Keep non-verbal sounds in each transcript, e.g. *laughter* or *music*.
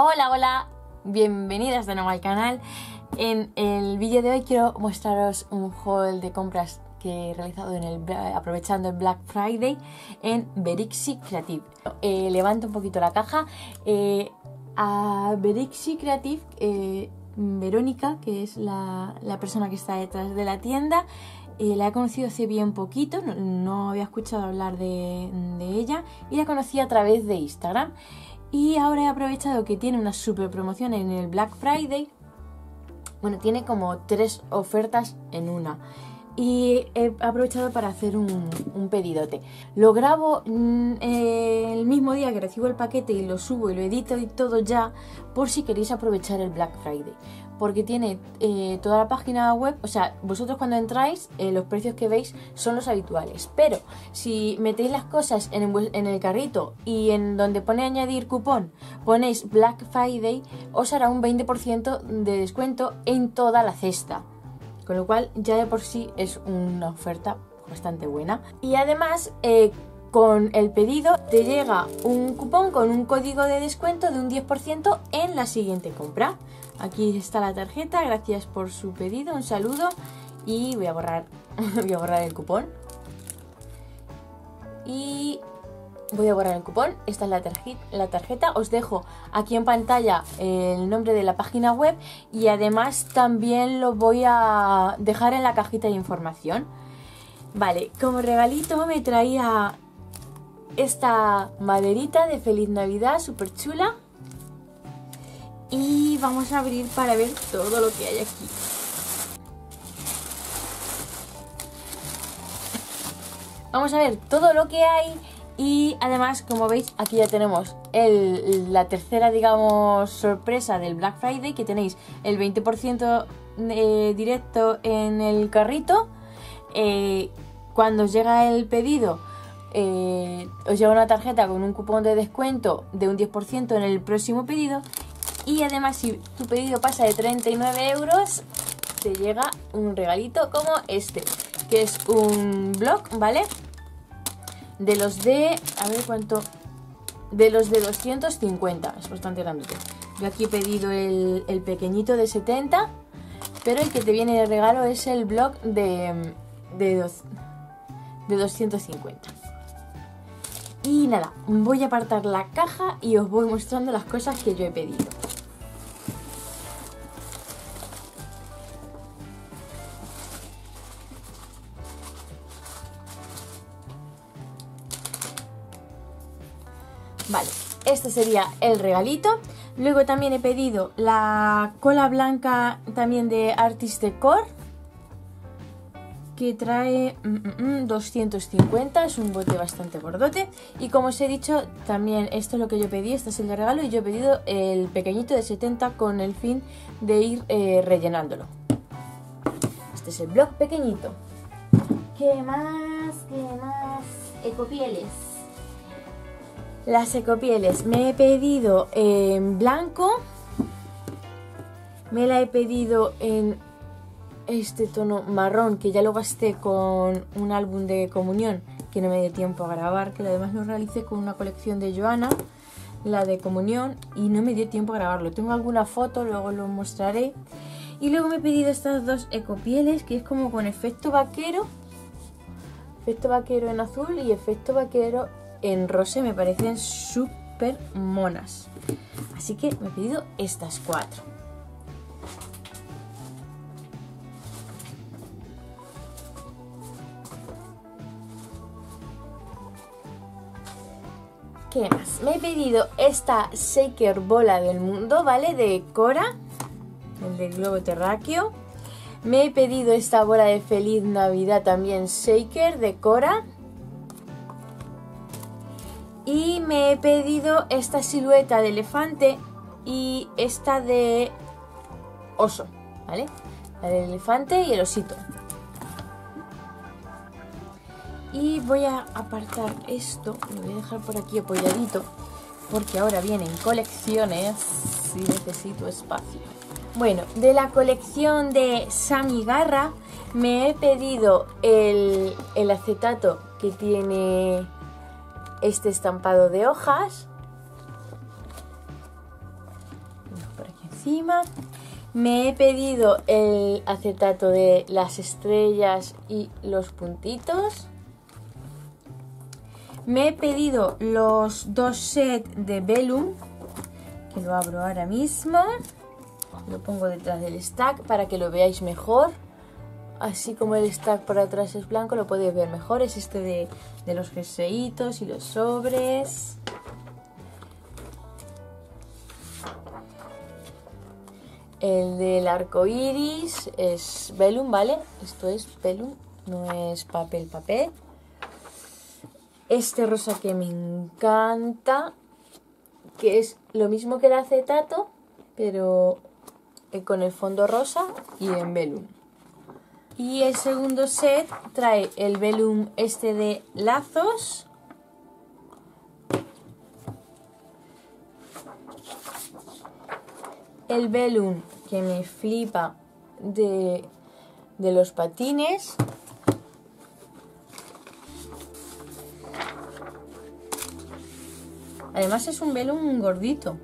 Hola, hola, bienvenidas de nuevo al canal. En el vídeo de hoy quiero mostraros un haul de compras que he realizado en el, aprovechando el Black Friday en Berixi Creative. Eh, levanto un poquito la caja. Eh, a Berixi Creative, eh, Verónica, que es la, persona que está detrás de la tienda, la he conocido hace bien poquito, no, había escuchado hablar de, de, ella y la conocí a través de Instagram. Y ahora he aprovechado que tiene una super promoción en el Black Friday. Bueno, tiene como tres ofertas en una. Y he aprovechado para hacer un, un pedidote. Lo grabo mm, el mismo día que recibo el paquete y lo subo y lo edito y todo ya por si queréis aprovechar el Black Friday porque tiene eh, toda la página web, o sea, vosotros cuando entráis, eh, los precios que veis son los habituales. Pero si metéis las cosas en el, carrito y en donde pone añadir cupón ponéis Black Friday, os hará un 20% de descuento en toda la cesta. Con lo cual ya de por sí es una oferta bastante buena. Y además, eh, con el pedido te llega un cupón con un código de descuento de un 10% en la siguiente compra. Aquí está la tarjeta, gracias por su pedido, un saludo y voy a borrar, *laughs* voy a borrar el cupón. Y voy a borrar el cupón, esta es la, la tarjeta, os dejo aquí en pantalla el nombre de la página web y además también lo voy a dejar en la cajita de información. Vale, como regalito me traía esta maderita de Feliz Navidad, súper chula. Y vamos a abrir para ver todo lo que hay aquí. Vamos a ver todo lo que hay y además, como veis, aquí ya tenemos la tercera, digamos, sorpresa del Black Friday, que tenéis el 20% eh, directo en el carrito. Eh, cuando os llega el pedido, eh, os llega una tarjeta con un cupón de descuento de un 10% en el próximo pedido y además si tu pedido pasa de 39 euros te llega un regalito como este que es un blog, ¿vale? De los de, a ver cuánto, de los de 250, es bastante grande. Yo aquí he pedido el, pequeñito de 70, pero el que te viene de regalo es el blog de, de, de 250. Y nada, voy a apartar la caja y os voy mostrando las cosas que yo he pedido. Este sería el regalito. Luego también he pedido la cola blanca también de Artist Decor que trae 250, mm, mm, mm, es un bote bastante gordote. Y como os he dicho, también esto es lo que yo pedí, este es el de regalo y yo he pedido el pequeñito de 70 con el fin de ir eh, rellenándolo. Este es el blog pequeñito. ¿Qué más? ¿Qué más? Ecopieles. Las ecopieles me he pedido en blanco, me la he pedido en este tono marrón que ya lo gasté con un álbum de comunión que no me dio tiempo a grabar, que además lo realicé con una colección de Joana, la de comunión, y no me dio tiempo a grabarlo. Tengo alguna foto, luego lo mostraré. Y luego me he pedido estas dos ecopieles, que es como con efecto vaquero, efecto vaquero en azul y efecto vaquero en rosa, me parecen súper monas. Así que me he pedido estas cuatro. ¿Qué más? Me he pedido esta Shaker Bola del Mundo, ¿vale? De Cora, el del globo terráqueo. Me he pedido esta bola de Feliz Navidad también Shaker de Cora. Me he pedido esta silueta de elefante y esta de oso, ¿vale? La del elefante y el osito. Y voy a apartar esto, lo voy a dejar por aquí apoyadito, porque ahora vienen colecciones y necesito espacio. Bueno, de la colección de Sammy Garra me he pedido el, el acetato que tiene este estampado de hojas. encima. Me he pedido el acetato de las estrellas y los puntitos. Me he pedido los dos sets de Velum, que lo abro ahora mismo. Lo pongo detrás del stack para que lo veáis mejor. Así como el stack por atrás es blanco, lo podéis ver mejor. Es este de, de los jerseitos y los sobres. El del arco iris es velum, ¿vale? Esto es velum, no es papel, papel. Este rosa que me encanta, que es lo mismo que el acetato, pero con el fondo rosa y en velum. Y el segundo set trae el velum este de lazos. El velum que me flipa de, de los patines. Además es un velum gordito.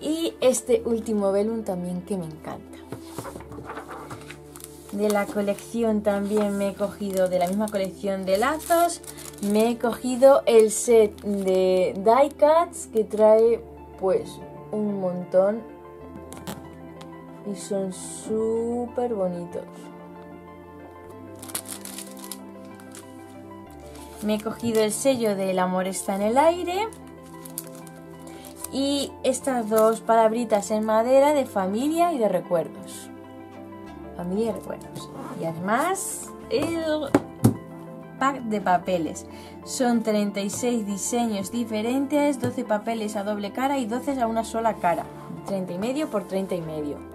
Y este último velum también que me encanta. De la colección también me he cogido, de la misma colección de lazos, me he cogido el set de die cuts que trae pues un montón y son súper bonitos. Me he cogido el sello de El amor está en el aire y estas dos palabritas en madera de familia y de recuerdos. Familia y además el pack de papeles. Son 36 diseños diferentes, 12 papeles a doble cara y 12 a una sola cara. 30 y medio por 30 y medio.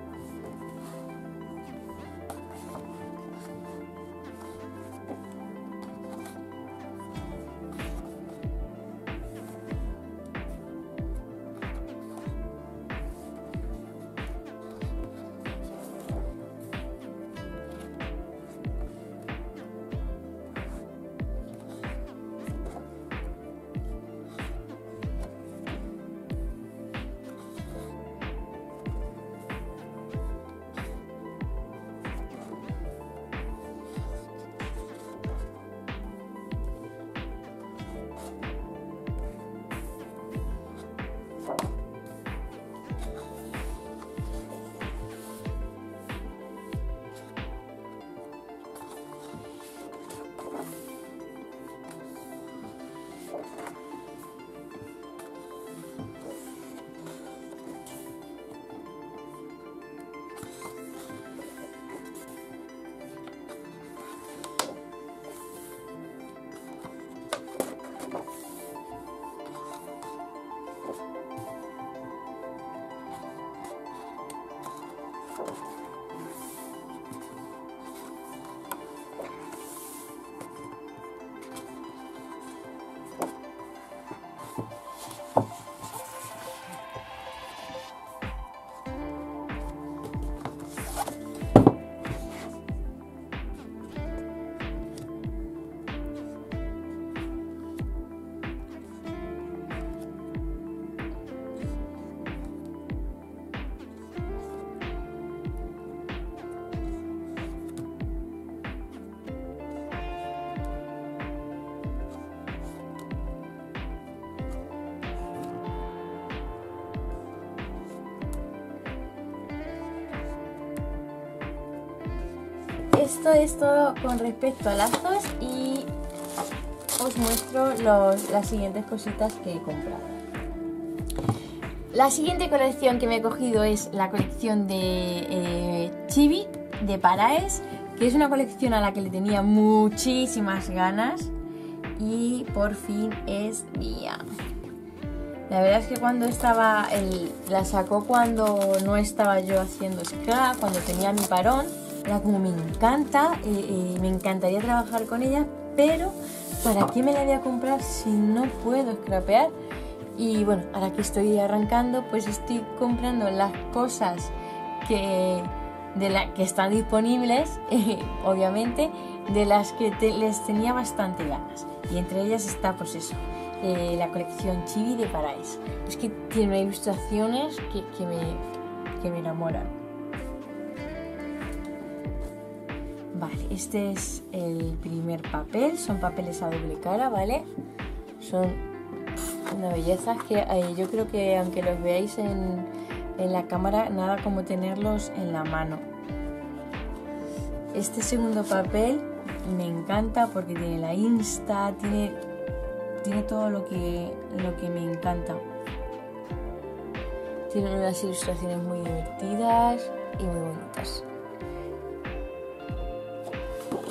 Esto es todo con respecto a lazos y os muestro las siguientes cositas que he comprado. La siguiente colección que me he cogido es la colección de eh, Chibi de Paraes, que es una colección a la que le tenía muchísimas ganas y por fin es mía. La verdad es que cuando estaba, la sacó cuando no estaba yo haciendo scrap, cuando tenía mi parón era como me encanta, eh, eh, me encantaría trabajar con ella, pero ¿para qué me la voy a comprar si no puedo scrapear? Y bueno, ahora que estoy arrancando, pues estoy comprando las cosas que, de la, que están disponibles, *laughs* obviamente, de las que les tenía bastante ganas. Y entre ellas está, pues eso, eh, la colección Chibi de Paraíso. Es que tiene ilustraciones que, que me que me enamoran. Vale, este es el primer papel, son papeles a doble cara, ¿vale? Son una belleza que eh, yo creo que aunque los veáis en, en la cámara, nada como tenerlos en la mano. Este segundo papel me encanta porque tiene la Insta, tiene, tiene todo lo que, lo que me encanta. Tiene unas ilustraciones muy divertidas y muy bonitas.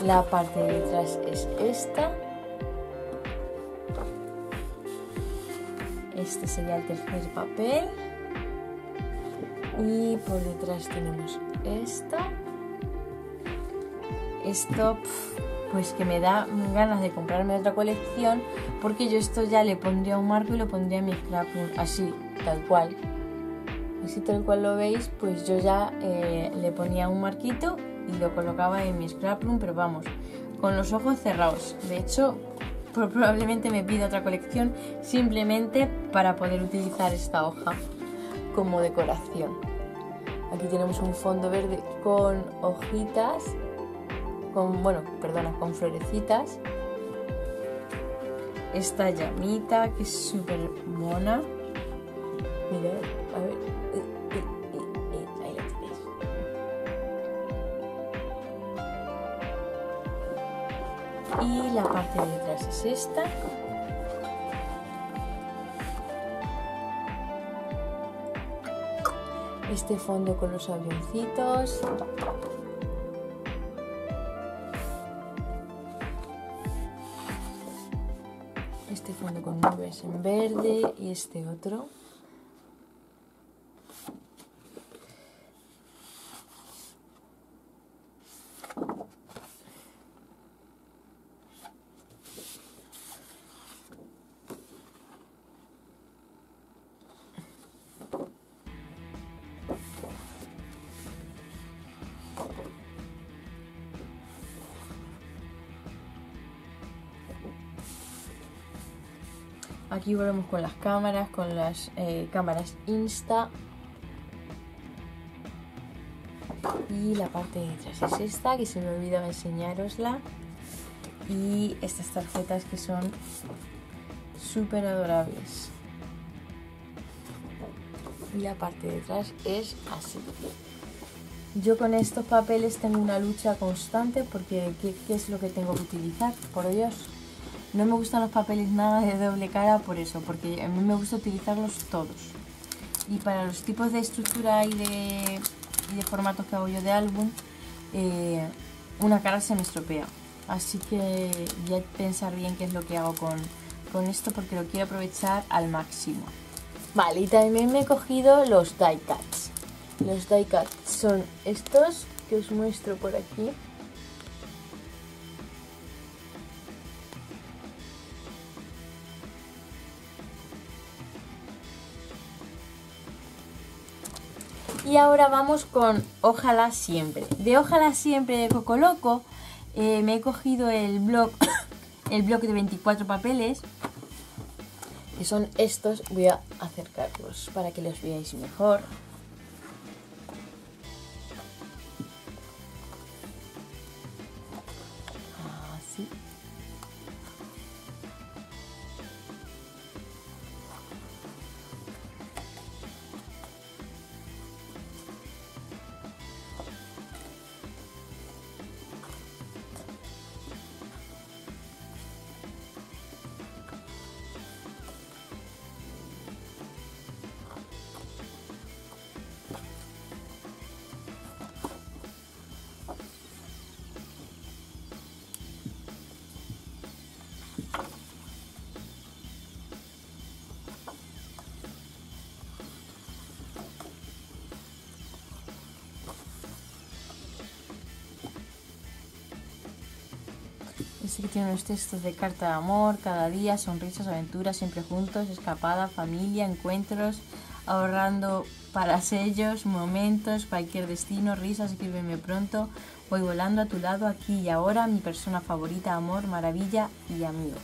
La parte de detrás es esta. Este sería el tercer papel. Y por detrás tenemos esta. Esto, pues que me da ganas de comprarme otra colección porque yo esto ya le pondría un marco y lo pondría en mi scrapbook así, tal cual. Así tal cual lo veis, pues yo ya eh, le ponía un marquito y lo colocaba en mi scrapbook, pero vamos, con los ojos cerrados. De hecho, probablemente me pida otra colección simplemente para poder utilizar esta hoja como decoración. Aquí tenemos un fondo verde con hojitas, con, bueno, perdona, con florecitas. Esta llamita que es súper mona. Mirad, a ver, Y la parte de detrás es esta. Este fondo con los avioncitos. Este fondo con nubes en verde y este otro. Aquí volvemos con las cámaras, con las eh, cámaras Insta. Y la parte de detrás es esta, que se me olvidaba enseñarosla. Y estas tarjetas que son súper adorables. Y la parte de detrás es así. Yo con estos papeles tengo una lucha constante porque ¿qué, qué es lo que tengo que utilizar? Por Dios. No me gustan los papeles nada de doble cara por eso, porque a mí me gusta utilizarlos todos. Y para los tipos de estructura y de, formatos que hago yo de álbum, eh, una cara se me estropea. Así que voy a pensar bien qué es lo que hago con, con esto porque lo quiero aprovechar al máximo. Vale, y también me he cogido los die cuts. Los die cuts son estos que os muestro por aquí. Y ahora vamos con Ojalá Siempre. De Ojalá Siempre de Coco Loco eh, me he cogido el blog, *coughs* el blog de 24 papeles. Que son estos. Voy a acercarlos para que los veáis mejor. Que tiene unos textos de carta de amor, cada día, sonrisas, aventuras, siempre juntos, escapada, familia, encuentros, ahorrando para sellos, momentos, cualquier destino, risas, escríbeme pronto, voy volando a tu lado, aquí y ahora, mi persona favorita, amor, maravilla y amigos.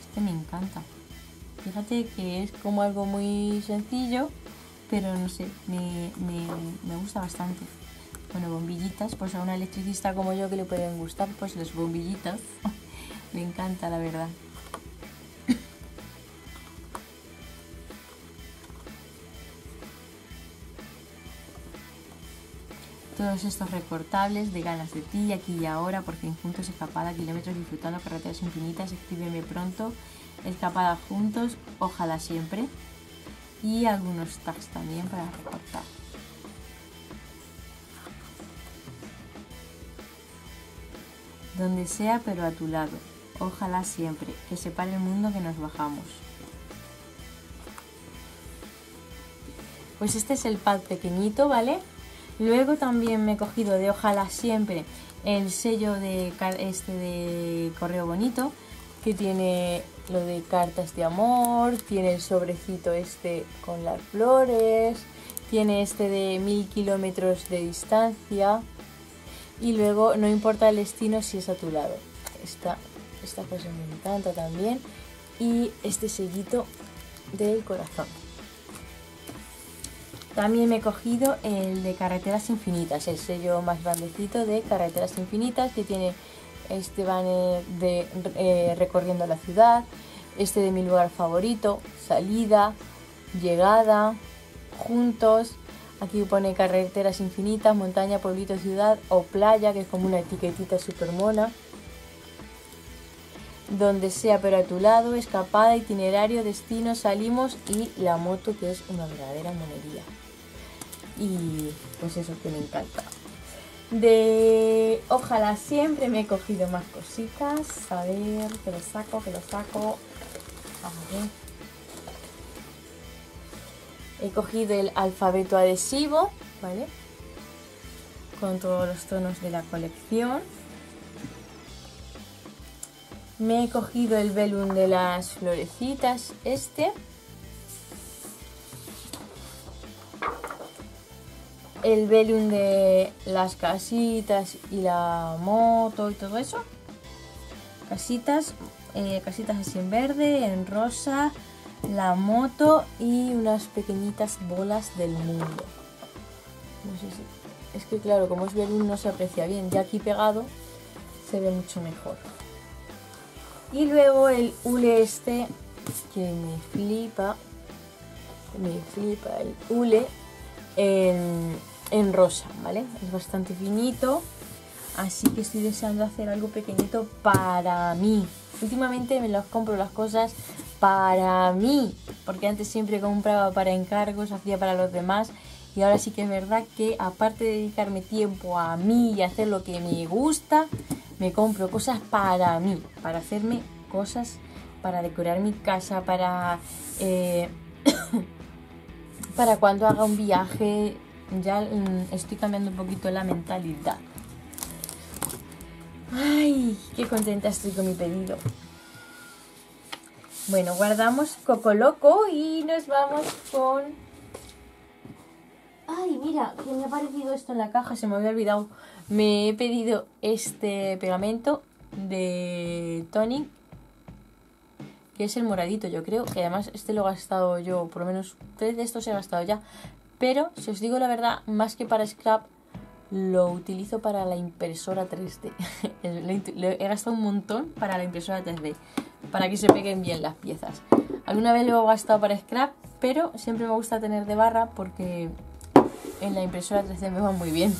Este me encanta. Fíjate que es como algo muy sencillo, pero no sé, me, me gusta bastante. Bueno, bombillitas, pues a una electricista como yo que le pueden gustar, pues las bombillitas. me *laughs* encanta, la verdad. Todos estos recortables de ganas de ti, aquí y ahora, por fin juntos, escapada, kilómetros disfrutando, carreteras infinitas, escríbeme pronto, escapada juntos, ojalá siempre. Y algunos tags también para recortar. Donde sea pero a tu lado. Ojalá siempre, que separe el mundo que nos bajamos. Pues este es el pad pequeñito, ¿vale? Luego también me he cogido de Ojalá siempre el sello de este de Correo Bonito, que tiene lo de cartas de amor, tiene el sobrecito este con las flores, tiene este de mil kilómetros de distancia, y luego no importa el destino si es a tu lado. Esta, esta cosa me encanta también. Y este sellito del corazón. También me he cogido el de Carreteras Infinitas, el sello más grandecito de Carreteras Infinitas que tiene este banner de eh, recorriendo la ciudad, este de mi lugar favorito, salida, llegada, juntos, Aquí pone carreteras infinitas, montaña, pueblito, ciudad o playa, que es como una etiquetita super mona. Donde sea pero a tu lado, escapada, itinerario, destino, salimos y la moto que es una verdadera monería. Y pues eso que me encanta. De ojalá siempre me he cogido más cositas. A ver, que lo saco, que lo saco. A ver. He cogido el alfabeto adhesivo, ¿vale? Con todos los tonos de la colección. Me he cogido el velum de las florecitas, este. El velum de las casitas y la moto y todo eso. Casitas, eh, casitas así en verde, en rosa, la moto y unas pequeñitas bolas del mundo. No sé si... Es que claro, como es velum no se aprecia bien. Ya aquí pegado se ve mucho mejor. Y luego el hule este que me flipa. Me flipa el hule en, en rosa, ¿vale? Es bastante finito. Así que estoy deseando hacer algo pequeñito para mí. Últimamente me las compro las cosas para mí, porque antes siempre compraba para encargos, hacía para los demás y ahora sí que es verdad que aparte de dedicarme tiempo a mí y hacer lo que me gusta, me compro cosas para mí, para hacerme cosas, para decorar mi casa, para, eh, *coughs* para cuando haga un viaje, ya mm, estoy cambiando un poquito la mentalidad. Ay, qué contenta estoy con mi pedido. Bueno, guardamos Coco Loco y nos vamos con... Ay, mira, que me ha parecido esto en la caja, se me había olvidado. Me he pedido este pegamento de Tony, que es el moradito, yo creo. Que además este lo he gastado yo, por lo menos tres de estos he gastado ya. Pero, si os digo la verdad, más que para scrap, lo utilizo para la impresora 3D. *laughs* he gastado un montón para la impresora 3D para que se peguen bien las piezas. Alguna vez lo he gastado para scrap, pero siempre me gusta tener de barra porque en la impresora 3D me va muy bien.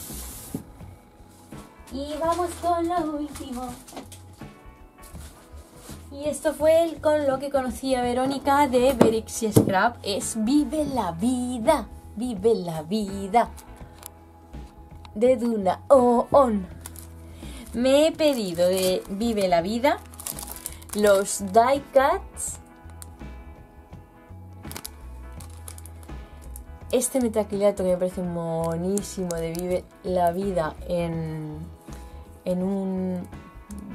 Y vamos con lo último. Y esto fue el, con lo que conocí a Verónica de Verixi Scrap. Es Vive la vida, vive la vida. De Duna o On. Me he pedido de Vive la vida los die cuts. Este metacrilato que me parece monísimo de Vive la Vida en, en un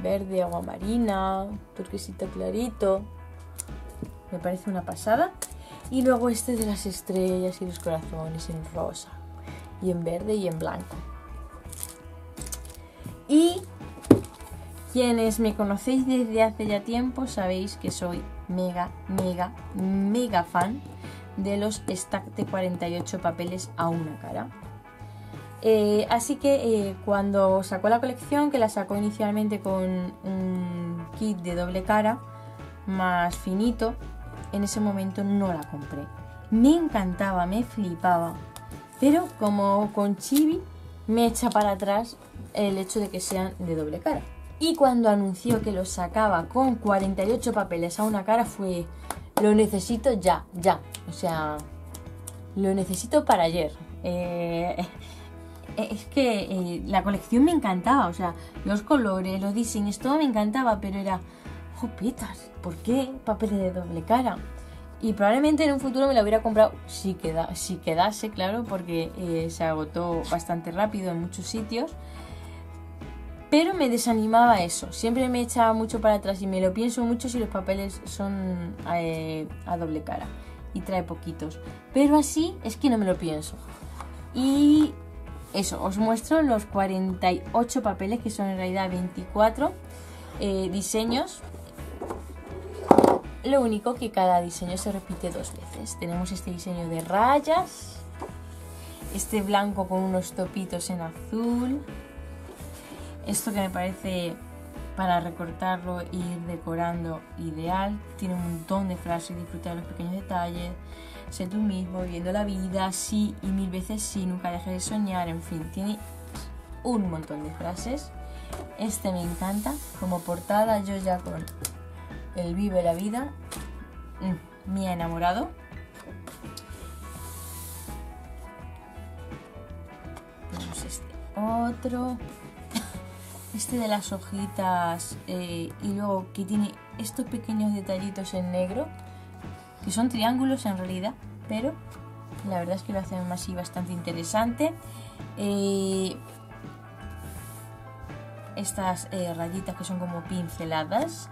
verde agua marina, turquesito clarito. Me parece una pasada. Y luego este de las estrellas y los corazones en rosa. Y en verde y en blanco. Y quienes me conocéis desde hace ya tiempo sabéis que soy mega, mega, mega fan de los stack de 48 papeles a una cara. Eh, así que eh, cuando sacó la colección, que la sacó inicialmente con un kit de doble cara más finito, en ese momento no la compré. Me encantaba, me flipaba. Pero como con Chibi me echa para atrás el hecho de que sean de doble cara. Y cuando anunció que los sacaba con 48 papeles a una cara fue, lo necesito ya, ya. O sea, lo necesito para ayer. Eh, es que eh, la colección me encantaba, o sea, los colores, los diseños, todo me encantaba, pero era, jopitas, ¿por qué papeles de doble cara? Y probablemente en un futuro me lo hubiera comprado si, queda, si quedase, claro, porque eh, se agotó bastante rápido en muchos sitios. Pero me desanimaba eso. Siempre me echaba mucho para atrás y me lo pienso mucho si los papeles son eh, a doble cara y trae poquitos. Pero así es que no me lo pienso. Y eso, os muestro los 48 papeles que son en realidad 24 eh, diseños lo único que cada diseño se repite dos veces. Tenemos este diseño de rayas, este blanco con unos topitos en azul, esto que me parece para recortarlo e ir decorando ideal. Tiene un montón de frases, disfrutar de los pequeños detalles, sé tú mismo, viviendo la vida, sí y mil veces sí, nunca dejes de soñar, en fin, tiene un montón de frases. Este me encanta, como portada yo ya con el vive la vida, mm, me ha enamorado. Tenemos este otro, este de las hojitas eh, y luego que tiene estos pequeños detallitos en negro, que son triángulos en realidad, pero la verdad es que lo hacen así bastante interesante. Eh, estas eh, rayitas que son como pinceladas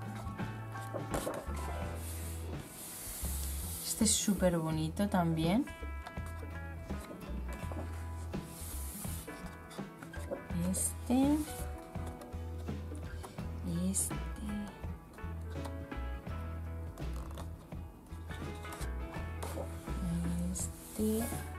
Este es súper bonito también. Este. Este. Este.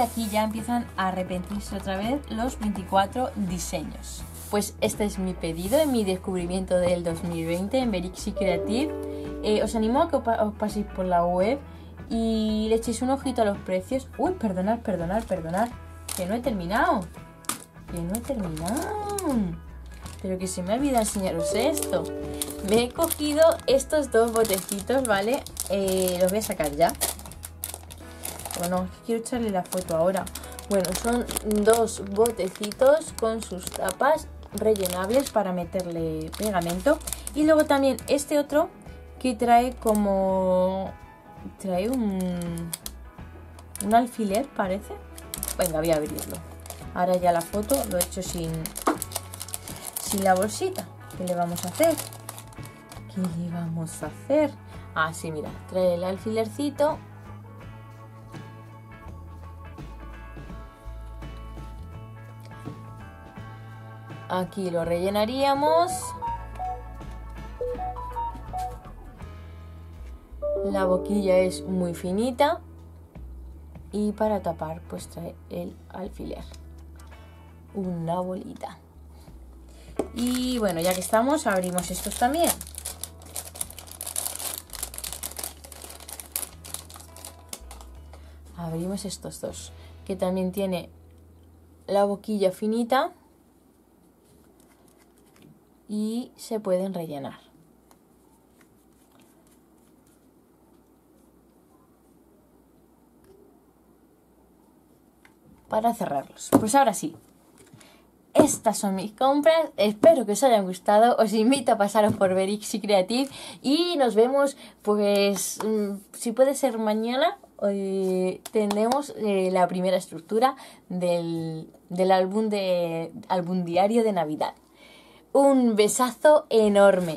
Aquí ya empiezan a arrepentirse otra vez los 24 diseños. Pues este es mi pedido, mi descubrimiento del 2020 en Berixi Creative. Eh, os animo a que os paséis por la web y le echéis un ojito a los precios. Uy, perdonad, perdonad, perdonad, que no he terminado. Que no he terminado. Pero que se me olvida enseñaros esto. Me he cogido estos dos botecitos, ¿vale? Eh, los voy a sacar ya. Bueno, quiero echarle la foto ahora. Bueno, son dos botecitos con sus tapas rellenables para meterle pegamento. Y luego también este otro que trae como... Trae un... Un alfiler, parece. Venga, voy a abrirlo. Ahora ya la foto lo he hecho sin... Sin la bolsita. ¿Qué le vamos a hacer? ¿Qué le vamos a hacer? Ah, sí, mira. Trae el alfilercito Aquí lo rellenaríamos. La boquilla es muy finita. Y para tapar pues trae el alfiler. Una bolita. Y bueno, ya que estamos, abrimos estos también. Abrimos estos dos, que también tiene la boquilla finita y se pueden rellenar. Para cerrarlos. Pues ahora sí. Estas son mis compras, espero que os hayan gustado, os invito a pasaros por Verix y Creative y nos vemos pues mm, si puede ser mañana eh, Hoy tenemos eh, la primera estructura del, del álbum, de, álbum diario de Navidad. Un besazo enorme.